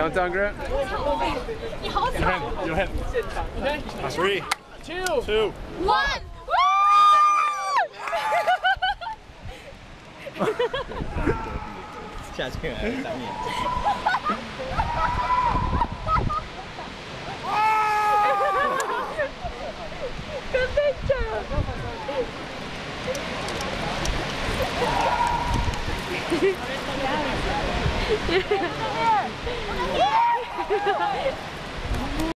Countdown, Grant? Your hand, your hand. Okay. Three, two, two, one. Chad's going to hurt me. yeah. 队长。